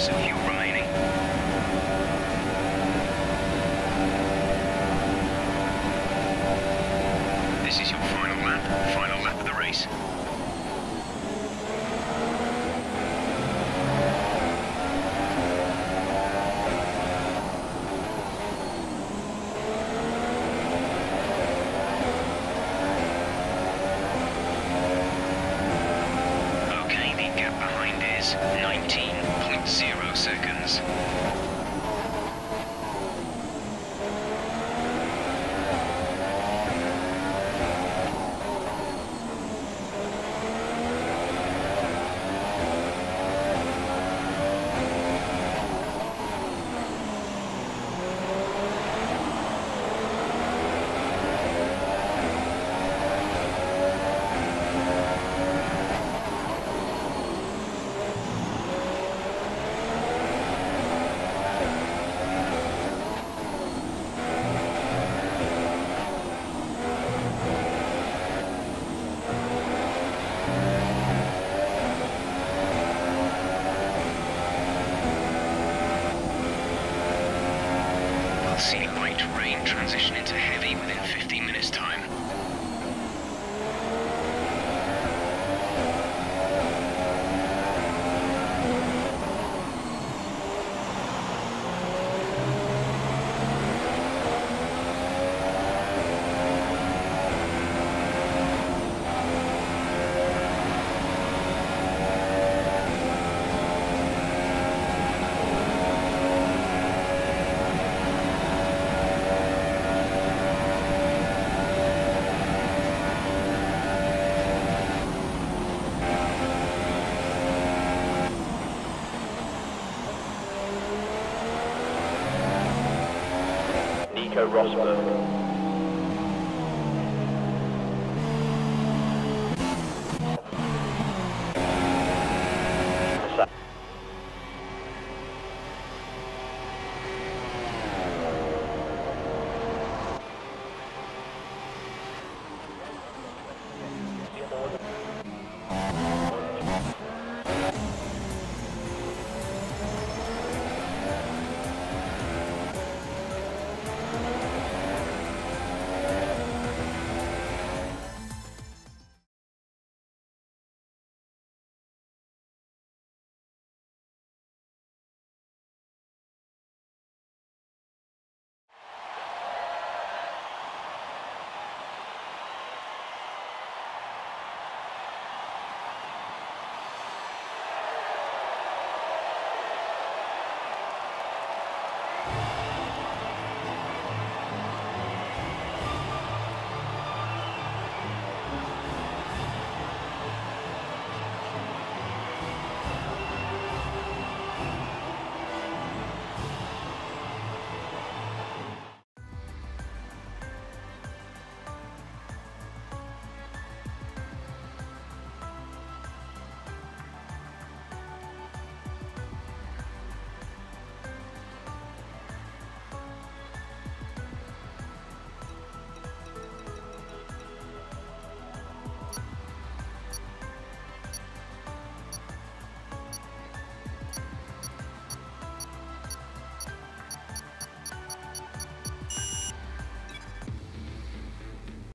scraps of fuel remaining. This is your final lap, final lap of the race. Okay, the gap behind is 19 seconds. See light rain transition Nico Rosberg.